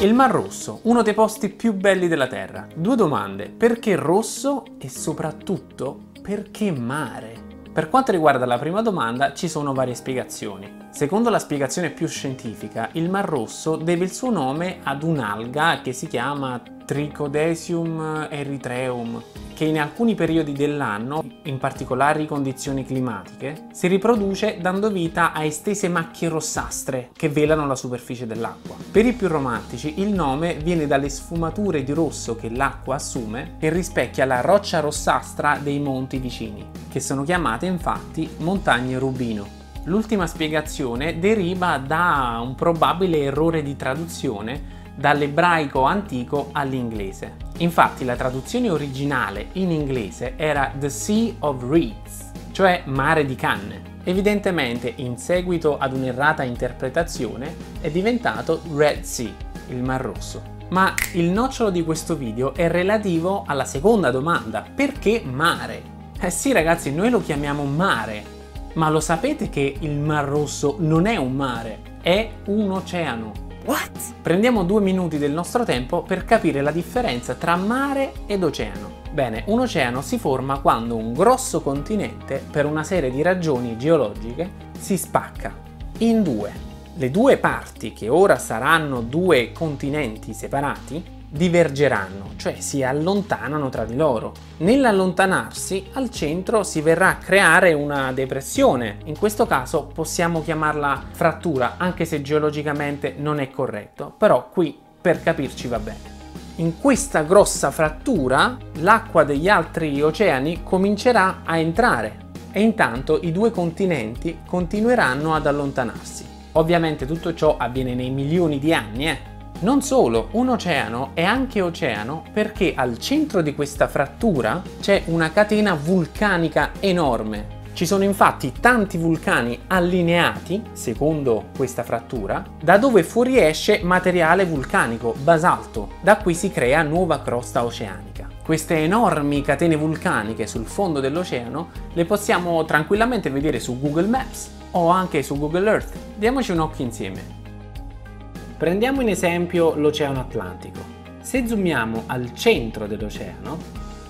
Il Mar Rosso, uno dei posti più belli della Terra. Due domande, perché rosso e soprattutto perché mare? Per quanto riguarda la prima domanda ci sono varie spiegazioni. Secondo la spiegazione più scientifica, il Mar Rosso deve il suo nome ad un'alga che si chiama Trichodesium erythraeum, che in alcuni periodi dell'anno, in particolari condizioni climatiche, si riproduce dando vita a estese macchie rossastre che velano la superficie dell'acqua. Per i più romantici il nome viene dalle sfumature di rosso che l'acqua assume che rispecchia la roccia rossastra dei monti vicini, che sono chiamate infatti montagne rubino. L'ultima spiegazione deriva da un probabile errore di traduzione dall'ebraico antico all'inglese. Infatti la traduzione originale in inglese era The Sea of Reeds, cioè mare di canne. Evidentemente, in seguito ad un'errata interpretazione, è diventato Red Sea, il Mar Rosso. Ma il nocciolo di questo video è relativo alla seconda domanda, perché mare? Eh sì ragazzi, noi lo chiamiamo mare, ma lo sapete che il Mar Rosso non è un mare, è un oceano. What? Prendiamo due minuti del nostro tempo per capire la differenza tra mare ed oceano. Bene, un oceano si forma quando un grosso continente, per una serie di ragioni geologiche, si spacca in due. Le due parti, che ora saranno due continenti separati, divergeranno, cioè si allontanano tra di loro. Nell'allontanarsi al centro si verrà a creare una depressione, in questo caso possiamo chiamarla frattura, anche se geologicamente non è corretto, però qui per capirci va bene. In questa grossa frattura l'acqua degli altri oceani comincerà a entrare e intanto i due continenti continueranno ad allontanarsi. Ovviamente tutto ciò avviene nei milioni di anni, eh? Non solo, un oceano è anche oceano perché al centro di questa frattura c'è una catena vulcanica enorme. Ci sono infatti tanti vulcani allineati, secondo questa frattura, da dove fuoriesce materiale vulcanico, basalto. Da qui si crea nuova crosta oceanica. Queste enormi catene vulcaniche sul fondo dell'oceano le possiamo tranquillamente vedere su Google Maps o anche su Google Earth. Diamoci un occhio insieme. Prendiamo in esempio l'Oceano Atlantico. Se zoomiamo al centro dell'oceano,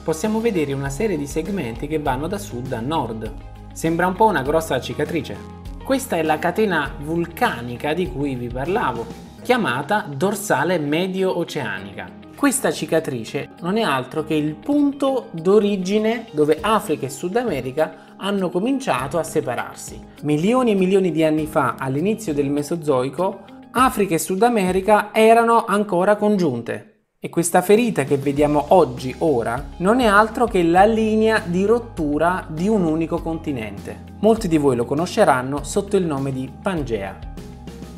possiamo vedere una serie di segmenti che vanno da sud a nord. Sembra un po' una grossa cicatrice. Questa è la catena vulcanica di cui vi parlavo, chiamata dorsale medio-oceanica. Questa cicatrice non è altro che il punto d'origine dove Africa e Sud America hanno cominciato a separarsi. Milioni e milioni di anni fa, all'inizio del Mesozoico, Africa e Sud America erano ancora congiunte e questa ferita che vediamo oggi, ora, non è altro che la linea di rottura di un unico continente. Molti di voi lo conosceranno sotto il nome di Pangea.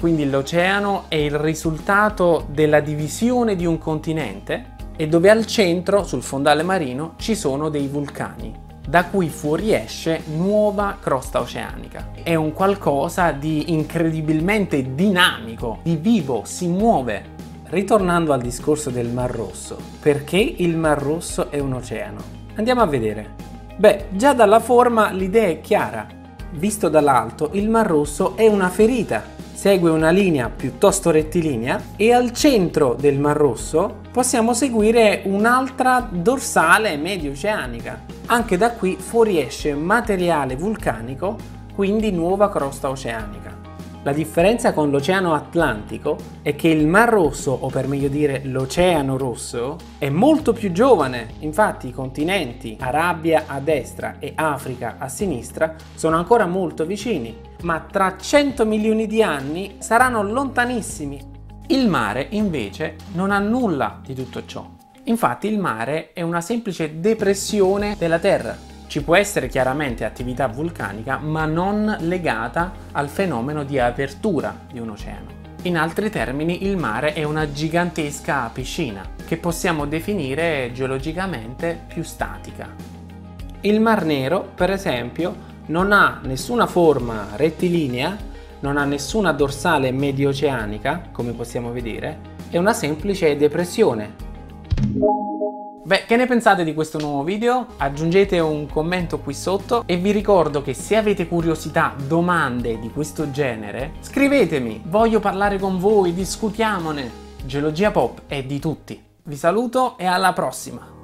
Quindi l'oceano è il risultato della divisione di un continente e dove al centro, sul fondale marino, ci sono dei vulcani da cui fuoriesce nuova crosta oceanica. È un qualcosa di incredibilmente dinamico, di vivo, si muove. Ritornando al discorso del Mar Rosso, perché il Mar Rosso è un oceano? Andiamo a vedere. Beh, già dalla forma l'idea è chiara. Visto dall'alto, il Mar Rosso è una ferita segue una linea piuttosto rettilinea e al centro del Mar Rosso possiamo seguire un'altra dorsale medio oceanica. Anche da qui fuoriesce materiale vulcanico, quindi nuova crosta oceanica. La differenza con l'Oceano Atlantico è che il Mar Rosso, o per meglio dire l'Oceano Rosso, è molto più giovane. Infatti i continenti Arabia a destra e Africa a sinistra sono ancora molto vicini, ma tra 100 milioni di anni saranno lontanissimi. Il mare invece non ha nulla di tutto ciò. Infatti il mare è una semplice depressione della Terra ci può essere chiaramente attività vulcanica, ma non legata al fenomeno di apertura di un oceano. In altri termini, il mare è una gigantesca piscina che possiamo definire geologicamente più statica. Il Mar Nero, per esempio, non ha nessuna forma rettilinea, non ha nessuna dorsale medio-oceanica, come possiamo vedere, è una semplice depressione Beh, che ne pensate di questo nuovo video? Aggiungete un commento qui sotto e vi ricordo che se avete curiosità, domande di questo genere, scrivetemi, voglio parlare con voi, discutiamone. Geologia Pop è di tutti. Vi saluto e alla prossima!